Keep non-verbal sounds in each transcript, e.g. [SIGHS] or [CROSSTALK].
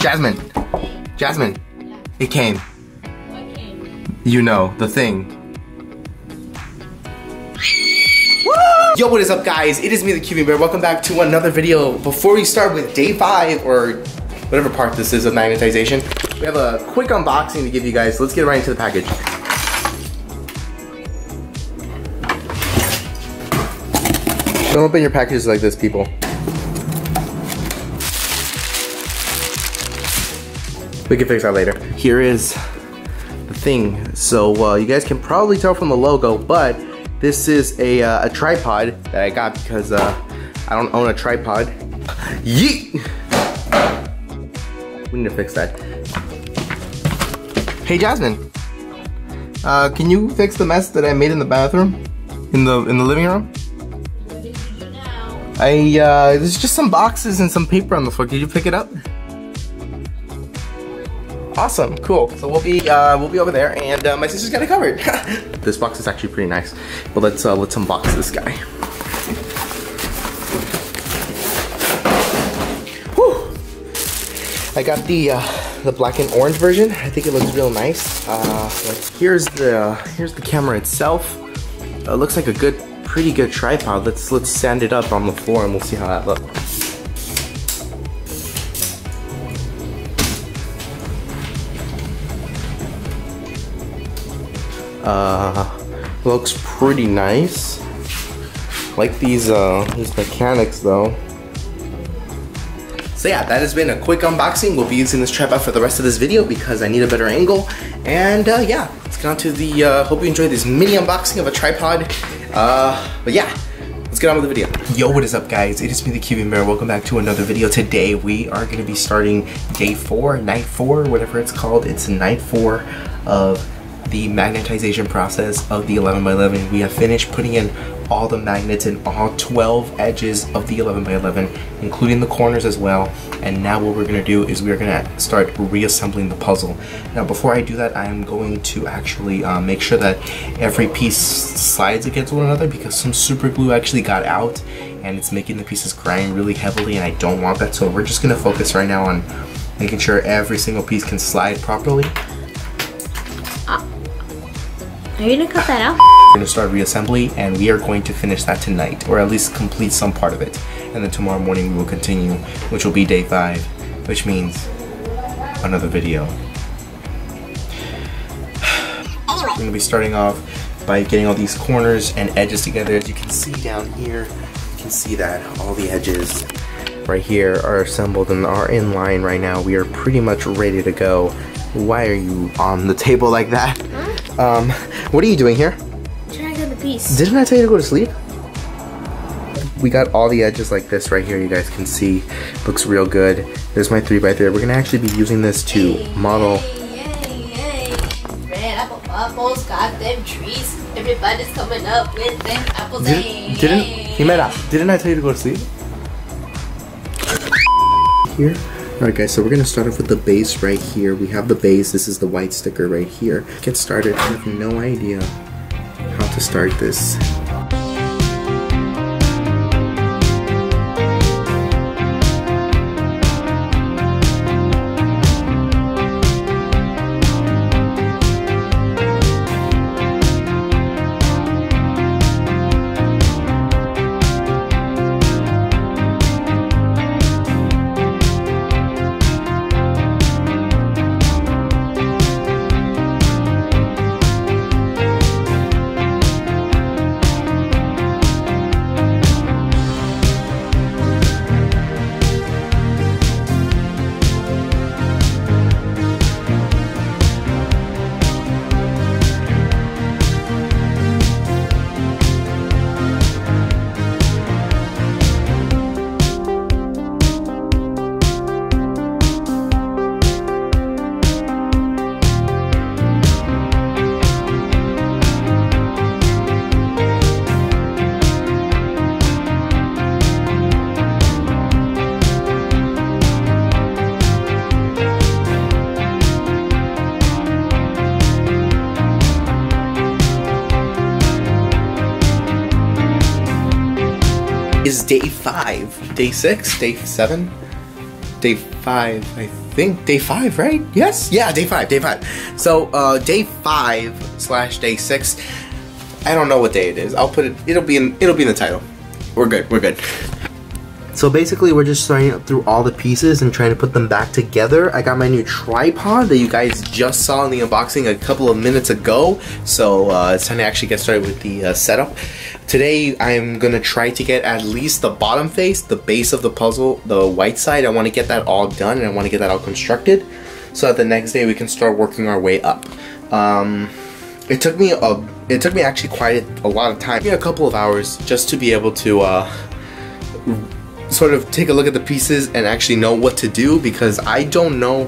Jasmine. Jasmine. It came. What came? You know, the thing. Yo, what is up guys? It is me, the Cubing Bear. Welcome back to another video. Before we start with day five, or whatever part this is of magnetization, we have a quick unboxing to give you guys. Let's get right into the package. Don't open your packages like this, people. We can fix that later. Here is the thing. So uh, you guys can probably tell from the logo, but this is a, uh, a tripod that I got because uh, I don't own a tripod. [LAUGHS] Yeet! We need to fix that. Hey Jasmine, uh, can you fix the mess that I made in the bathroom? In the in the living room? What did you do now? I uh, there's just some boxes and some paper on the floor. Did you pick it up? Awesome, cool. So we'll be uh, we'll be over there, and uh, my sister's got it covered. [LAUGHS] this box is actually pretty nice. But let's uh, let's unbox this guy. Whew. I got the uh, the black and orange version. I think it looks real nice. Uh, here's the here's the camera itself. Uh, looks like a good, pretty good tripod. Let's let's sand it up on the floor, and we'll see how that looks. Uh, looks pretty nice. Like these uh, these mechanics though. So yeah, that has been a quick unboxing. We'll be using this tripod for the rest of this video because I need a better angle. And uh, yeah, let's get on to the, uh, hope you enjoyed this mini unboxing of a tripod. Uh, but yeah, let's get on with the video. Yo, what is up guys? It is me, the Cubing Bear. Welcome back to another video. Today we are gonna be starting day four, night four, whatever it's called. It's night four of the magnetization process of the 11 by 11 we have finished putting in all the magnets in all 12 edges of the 11 by 11 including the corners as well. And now what we're to do is we're to start reassembling the puzzle. Now before I do that I'm going to actually uh, make sure that every piece slides against one another because some super glue actually got out and it's making the pieces grind really heavily and I don't want that. So we're just to focus right now on making sure every single piece can slide properly Are you gonna cut that out? We're to start reassembly and we are going to finish that tonight or at least complete some part of it. And then tomorrow morning we will continue, which will be day five, which means another video. We're to be starting off by getting all these corners and edges together. As you can see down here, you can see that all the edges right here are assembled and are in line right now. We are pretty much ready to go. Why are you on the table like that? Um, what are you doing here? Trying to get the piece. Didn't I tell you to go to sleep? We got all the edges like this right here, you guys can see. Looks real good. There's my 3x3. We're gonna actually be using this to model. Hey, Red apple apples, got them trees. Everybody's coming up with them apples. Didn't, didn't, Himera, didn't I tell you to go to sleep? Here. Alright guys, so we're going to start off with the base right here. We have the base, this is the white sticker right here. Get started, I have no idea how to start this. Is day five, day six, day seven. day five, I think. Day five, right? Yes? Yeah, day five, day five. So, uh, day five slash day six. I don't know what day it is. I'll put it, it'll be in, it'll be in the title. We're good, we're good. So basically we're just starting up through all the pieces and trying to put them back together. I got my new tripod that you guys just saw in the unboxing a couple of minutes ago. So uh, it's time to actually get started with the uh, setup. Today I'm gonna try to get at least the bottom face, the base of the puzzle, the white side. I wanna get that all done and I wanna get that all constructed so that the next day we can start working our way up. Um, it took me a, it took me actually quite a, lot of time, a couple of hours just to be able to uh, sort of take a look at the pieces and actually know what to do because I don't know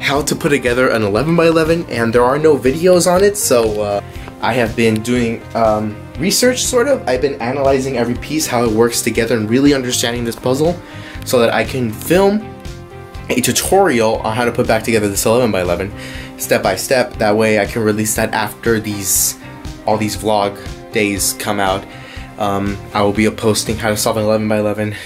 how to put together an 11 by 11 and there are no videos on it. So uh, I have been doing um, research sort of. I've been analyzing every piece how it works together and really understanding this puzzle so that I can film a tutorial on how to put back together this 11 by 11 step by step. That way I can release that after these all these vlog days come out. Um, I will be posting how to solve an 11 by 11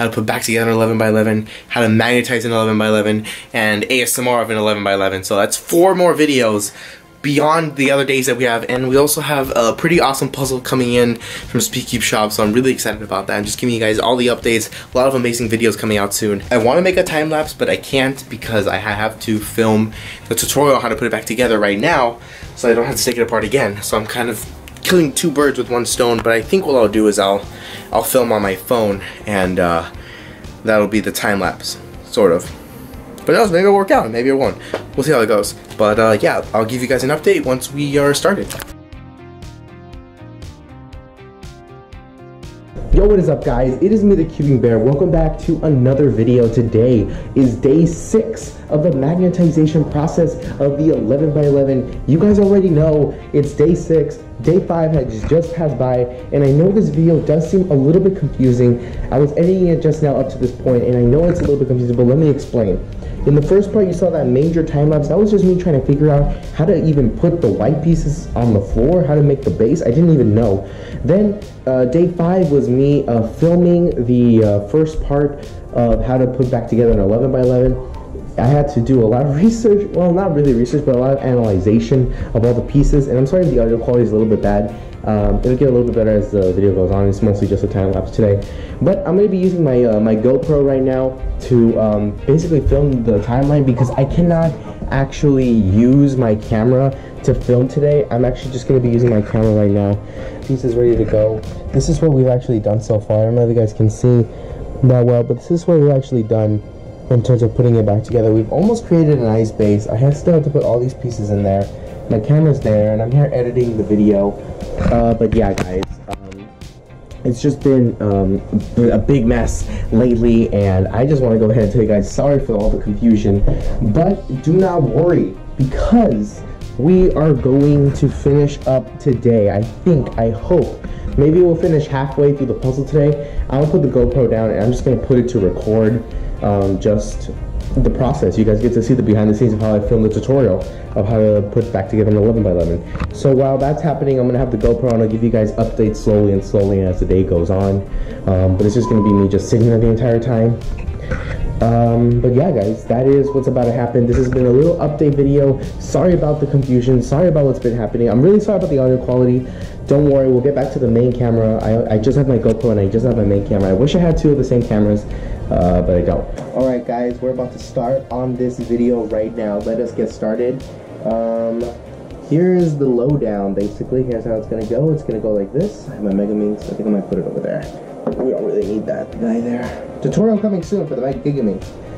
how to put back together an 11 by 11, how to magnetize an 11 by 11, and ASMR of an 11 by 11. So that's four more videos beyond the other days that we have and we also have a pretty awesome puzzle coming in from Speedcube Shop so I'm really excited about that. I'm just giving you guys all the updates, a lot of amazing videos coming out soon. I want to make a time lapse but I can't because I have to film the tutorial on how to put it back together right now so I don't have to take it apart again. So I'm kind of killing two birds with one stone, but I think what I'll do is I'll I'll film on my phone and uh, that'll be the time lapse, sort of. But else, maybe it'll work out, maybe it won't. We'll see how it goes. But uh, yeah, I'll give you guys an update once we are started. Yo, what is up guys? It is me, the Cubing Bear. Welcome back to another video. Today is day six of the magnetization process of the 11 by 11. You guys already know it's day six. Day five has just passed by, and I know this video does seem a little bit confusing. I was editing it just now up to this point, and I know it's a little bit confusing, but let me explain. In the first part, you saw that major time lapse. That was just me trying to figure out how to even put the white pieces on the floor, how to make the base. I didn't even know. Then uh, day five was me uh, filming the uh, first part of how to put back together an 11 by 11. I had to do a lot of [LAUGHS] research, well, not really research, but a lot of analyzation of all the pieces. And I'm sorry the audio quality is a little bit bad. Um, it'll get a little bit better as the video goes on. It's mostly just a time lapse today. But I'm going to be using my uh, my GoPro right now to um, basically film the timeline because I cannot actually use my camera to film today. I'm actually just going to be using my camera right now. Piece is ready to go. This is what we've actually done so far. I don't know if you guys can see that well, but this is what we've actually done in terms of putting it back together. We've almost created a nice base. I have still have to put all these pieces in there. My camera's there, and I'm here editing the video. Uh, but yeah, guys, um, it's just been um, a big mess lately, and I just want to go ahead and tell you guys sorry for all the confusion. But do not worry, because we are going to finish up today. I think, I hope. Maybe we'll finish halfway through the puzzle today. I'll put the GoPro down and I'm just going to put it to record um, just the process. You guys get to see the behind the scenes of how I filmed the tutorial of how to put back together an 11 by 11. So while that's happening, I'm gonna have the GoPro and I'll give you guys updates slowly and slowly as the day goes on. Um, but it's just gonna be me just sitting there the entire time. Um, but yeah, guys, that is what's about to happen. This has been a little update video. Sorry about the confusion. Sorry about what's been happening. I'm really sorry about the audio quality. Don't worry, we'll get back to the main camera. I, I just have my GoPro and I just have my main camera. I wish I had two of the same cameras, uh, but I don't. Alright guys, we're about to start on this video right now. Let us get started. Um, here's the lowdown, basically. Here's how it's gonna go. It's gonna go like this. I have my Megaminx. I think I might put it over there. We don't really need that guy there. Tutorial coming soon for the Gigaminx. So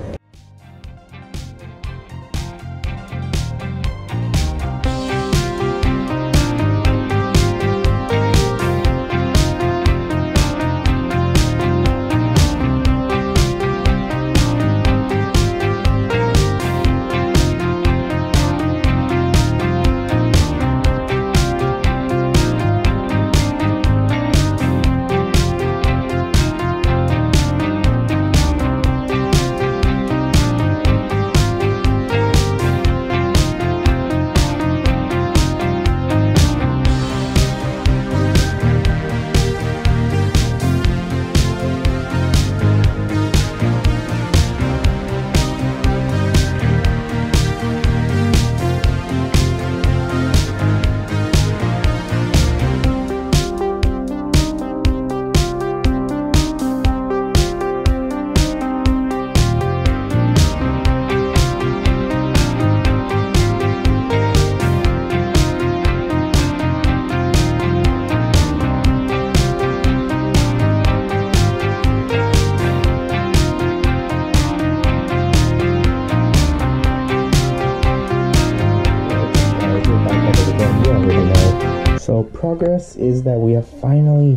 progress is that we have finally,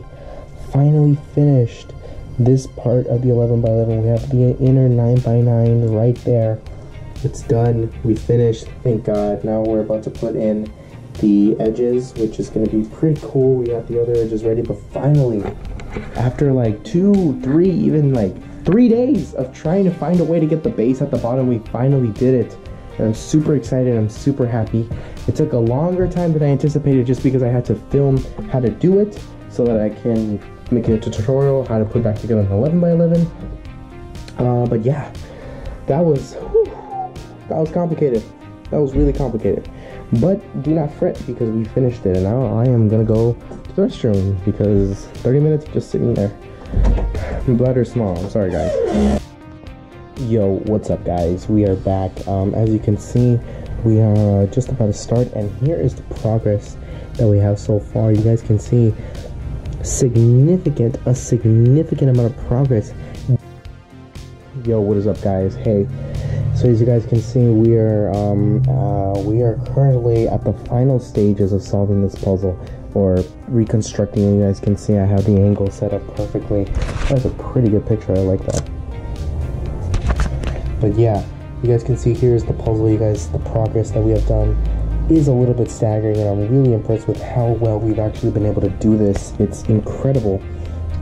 finally finished this part of the 11 by 11. We have the inner 9 by 9 right there. It's done. We finished. Thank God. Now we're about to put in the edges, which is going to be pretty cool. We got the other edges ready, but finally, after like two, three, even like three days of trying to find a way to get the base at the bottom, we finally did it. And I'm super excited. I'm super happy. It took a longer time than I anticipated just because I had to film how to do it so that I can make it a tutorial how to put back together an 11 by 11. Uh, but yeah, that was whew, that was complicated. That was really complicated. But do not fret because we finished it, and now I am gonna go to the restroom because 30 minutes just sitting there. [SIGHS] My bladder's small. I'm sorry, guys. Yo, what's up, guys? We are back. Um, as you can see, we are just about to start, and here is the progress that we have so far. You guys can see significant, a significant amount of progress. Yo, what is up, guys? Hey. So as you guys can see, we are um, uh, we are currently at the final stages of solving this puzzle or reconstructing. You guys can see I have the angle set up perfectly. That's a pretty good picture. I like that. But yeah, you guys can see here's the puzzle. You guys, the progress that we have done is a little bit staggering, and I'm really impressed with how well we've actually been able to do this. It's incredible.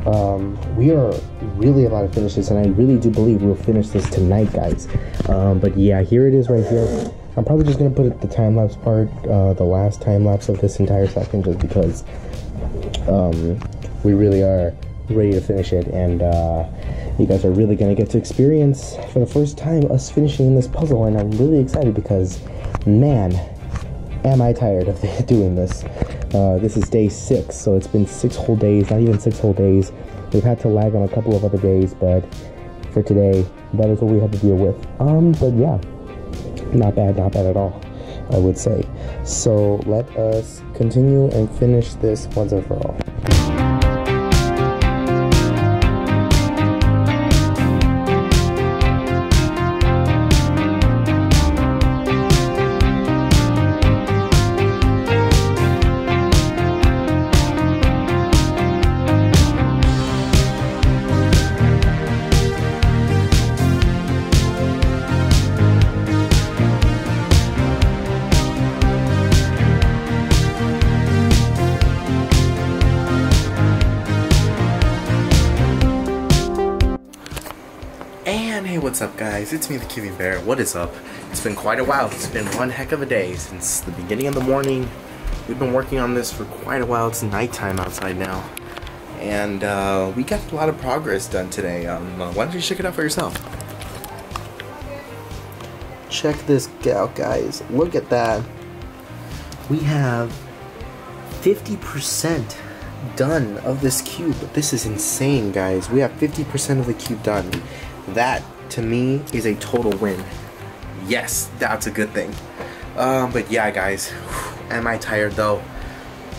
Um, we are really about to finish this, and I really do believe we'll finish this tonight, guys. Um, but yeah, here it is right here. I'm probably just gonna put it the time lapse part, uh, the last time lapse of this entire section, just because um, we really are ready to finish it, and uh, you guys are really gonna get to experience for the first time us finishing this puzzle, and I'm really excited because, man, am I tired of [LAUGHS] doing this. Uh, this is day six, so it's been six whole days, not even six whole days. We've had to lag on a couple of other days, but for today, that is what we had to deal with. Um, but yeah, not bad, not bad at all, I would say. So let us continue and finish this once and for all. Up, guys? It's me, the Cubing Bear. What is up? It's been quite a while. It's been one heck of a day since the beginning of the morning. We've been working on this for quite a while. It's nighttime outside now. And uh, we got a lot of progress done today. Um, uh, why don't you check it out for yourself? Check this out, guys. Look at that. We have 50% done of this cube. This is insane, guys. We have 50% of the cube done. That, to me, is a total win. Yes, that's a good thing. Um, but yeah, guys, whew, am I tired though?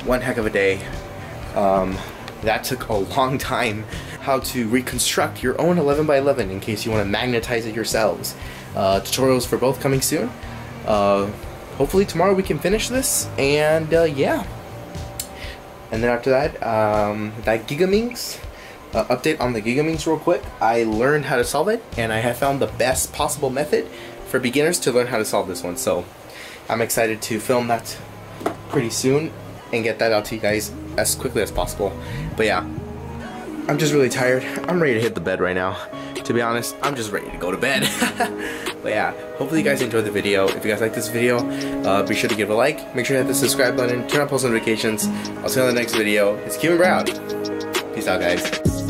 One heck of a day. Um, that took a long time. How to reconstruct your own 11 by 11 in case you want to magnetize it yourselves. Uh, tutorials for both coming soon. Uh, hopefully tomorrow we can finish this, and uh, yeah. And then after that, um, that Gigaminx uh, update on the Gigaminx real quick. I learned how to solve it, and I have found the best possible method for beginners to learn how to solve this one. So I'm excited to film that pretty soon and get that out to you guys as quickly as possible. But yeah, I'm just really tired. I'm ready to hit the bed right now. To be honest, I'm just ready to go to bed. [LAUGHS] but yeah, hopefully you guys enjoyed the video. If you guys like this video, uh, be sure to give a like. Make sure to hit the subscribe button, turn on post notifications. I'll see you on the next video. It's Cuban Brown. Peace out, guys.